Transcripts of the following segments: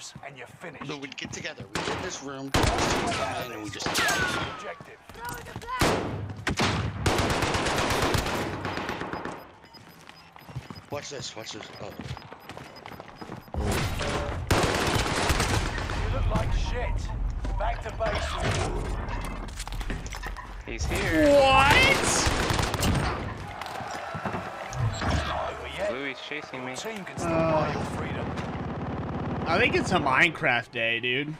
lose, and you're finished. So we'd get together. We get this room, come in, and we just. Objective. Watch this. Watch this. Oh. You look like shit. Back to base. He's here. What? Not over. Louis chasing me. Team can still buy your freedom. I think it's a Minecraft day, dude.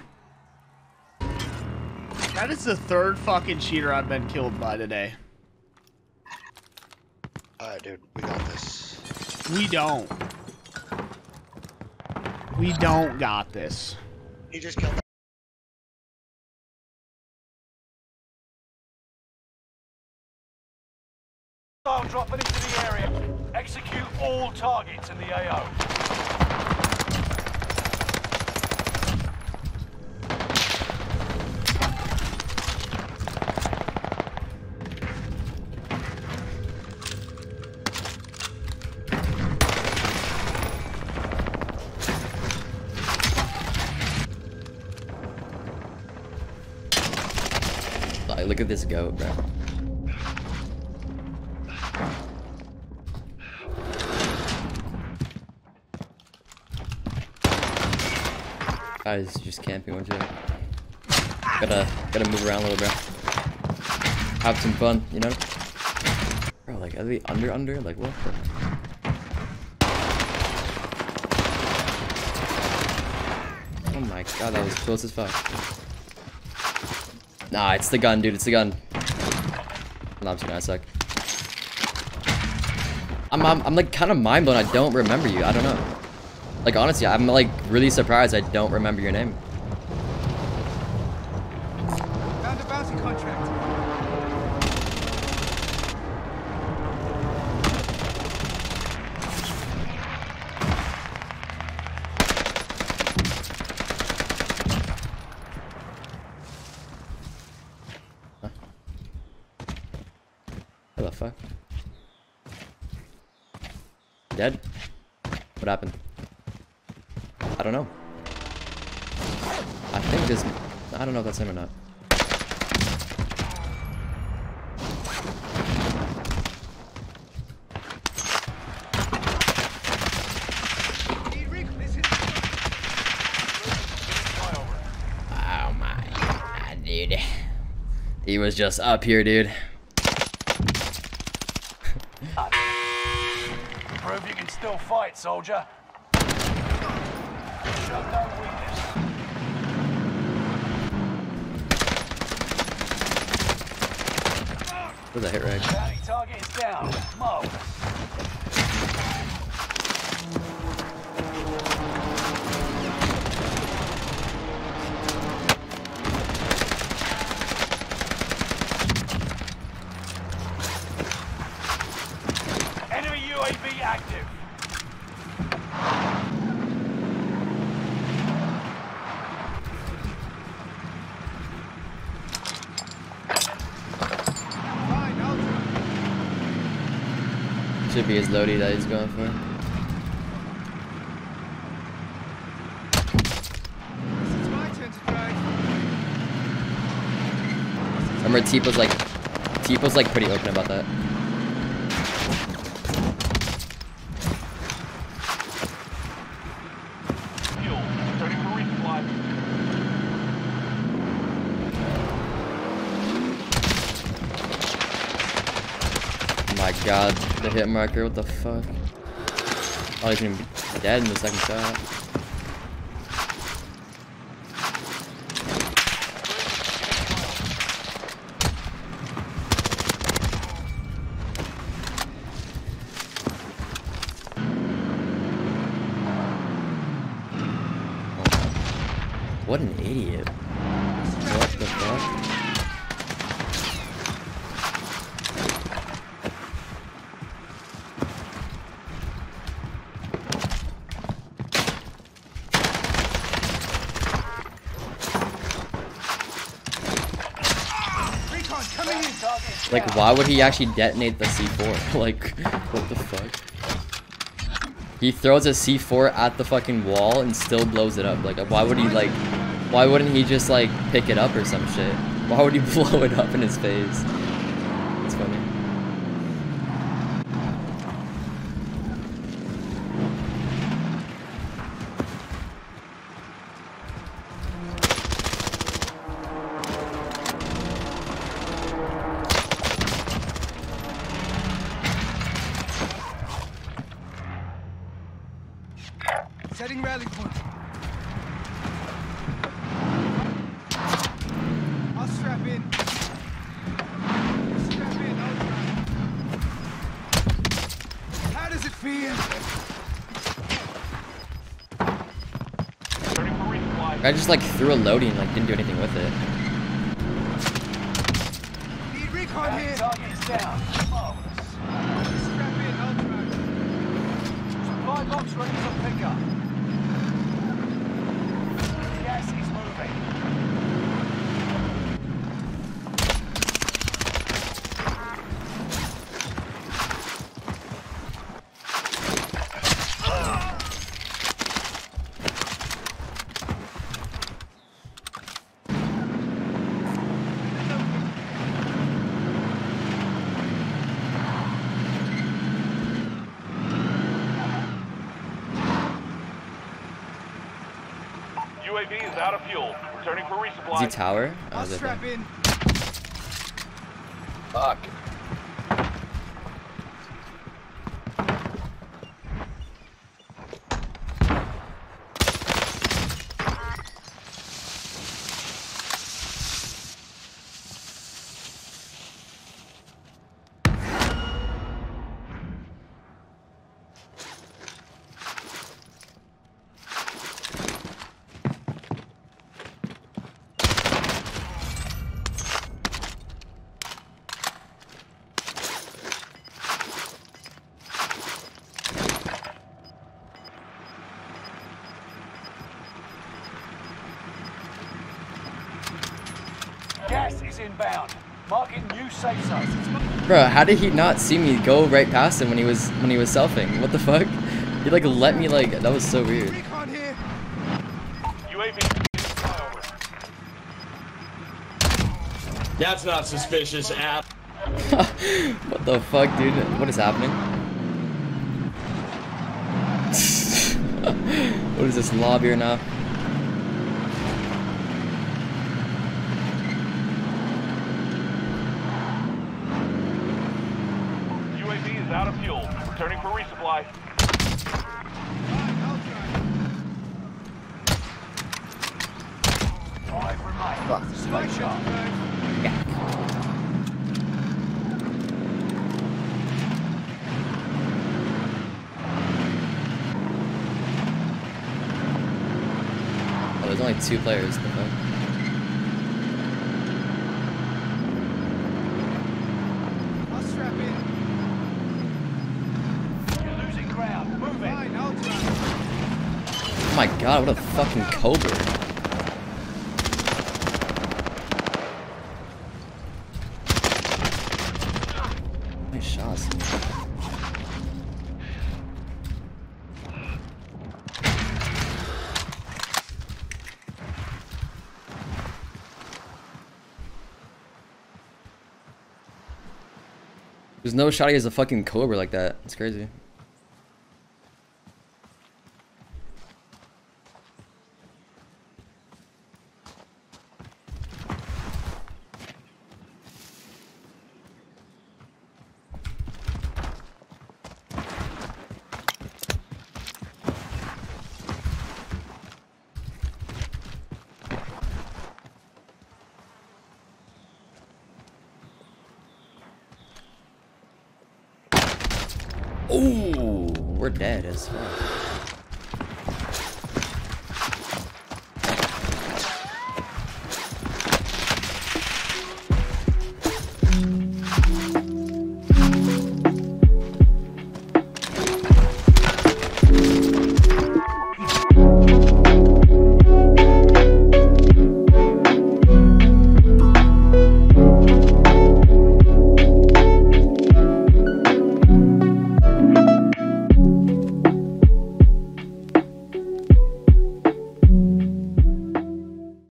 That is the third fucking cheater I've been killed by today. Alright, dude. We got this. We don't. We don't got this. He just killed. Style dropping into the area. Execute all targets in the AO. Look at this goat, bro. Guys, just camping one it. Gotta, gotta move around a little, bro. Have some fun, you know? Bro, like, are they under, under? Like, what the? Oh my god, that was close as fuck. Nah, it's the gun, dude. It's the gun. No, I'm just gonna suck. I'm, I'm, I'm like kind of mind blown. I don't remember you. I don't know. Like honestly, I'm like really surprised. I don't remember your name. Found a. What the fuck? Dead? What happened? I don't know. I think this. I don't know if that's him or not. Oh my god, dude. He was just up here, dude. Prove you can still fight, soldier. Show no weakness. Where's that hit rag? Bounty target is down. Marvelous. Should be his loadie that he's going for. Remember, Tipo's like, Tipo's like pretty open about that. Fuel. Ready for resupply. Oh my god, the hit marker, what the fuck? Oh, he's gonna be dead in the second shot. What an idiot. What the fuck? Recon coming in. Target is Like, why would he actually detonate the C4? like, what the fuck? He throws a C4 at the fucking wall and still blows it up. Like, why would he like? Why wouldn't he just like pick it up or some shit? Why would he blow it up in his face? It's funny. Setting rally point. I'll strap in. Strap in, I'll drive. How does it feel? Returning for resupply. Guy just like threw a loading, like didn't do anything with it. Need recon here. Target's down. Marvelous. Strap in, I'll drive. Supply box ready for pickup. UAV is out of fuel. Returning for resupply. Is he tower? Oh, I'll strap in. Fuck. Gas is inbound. Marking new safe zone. Bro, how did he not see me go right past him when he was when he was selfing? What the fuck? He like let me like that was so weird. Recon here. UAV is flyover. That's not suspicious at what the fuck, dude? What is happening? what is this lobby or now? UAV is out of fuel. Returning for resupply. Fine, I'll drive. Five remain. It's my Stay turn sharp. to drive. Oh, there's only two players. in The fuck? I'll strap in. You're losing ground. Move it. Fine, I'll drive. Oh my god, what a fucking cobra. Nice shots. There's no shot he has a fucking cobra like that. It's crazy. Ooh, we're dead as fuck.